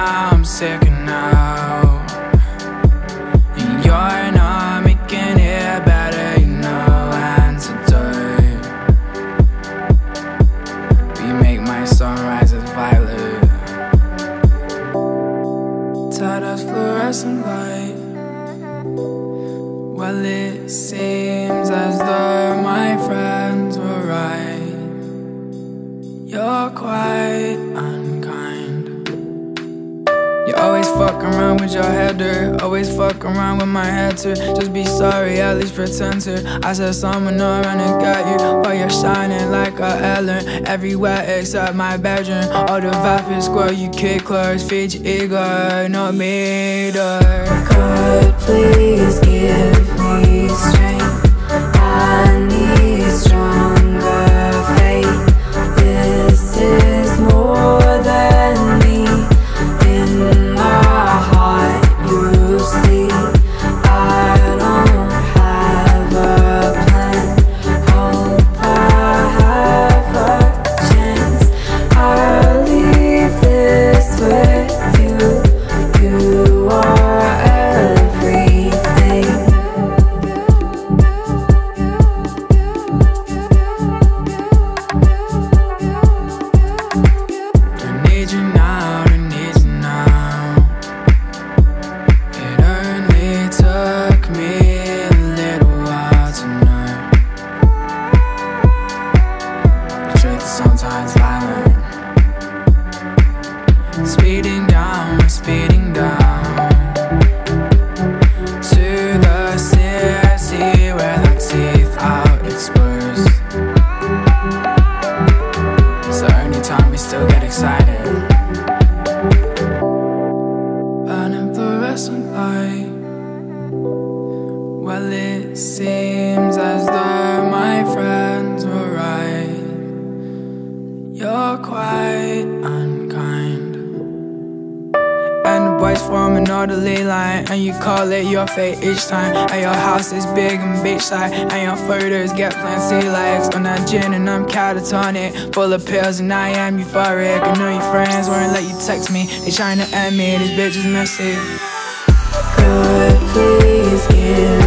I'm sicker now. And you're not making it better, you know, antidote. We make my sunrise as violet. Tied as fluorescent light. Well, it seems as though my friends were right. You're quite always fuck around with your head dirt. Always fuck around with my head too. Just be sorry, at least pretend to. I said someone around and got you, but you're shining like a Ellen. Everywhere except my bedroom. All the vapid square you kick close. Your ego, not me. God, please give me is violent. Speeding down, we're speeding down to the city where the teeth out exposed. It's the only time we still get excited. Form an orderly line. And you call it your fate each time. And your house is big and beachside And your photos get plenty likes. On that gin and I'm catatonic. Full of pills and I am euphoric. I know your friends won't let you text me. They trying to end me, this bitch is messy God, please give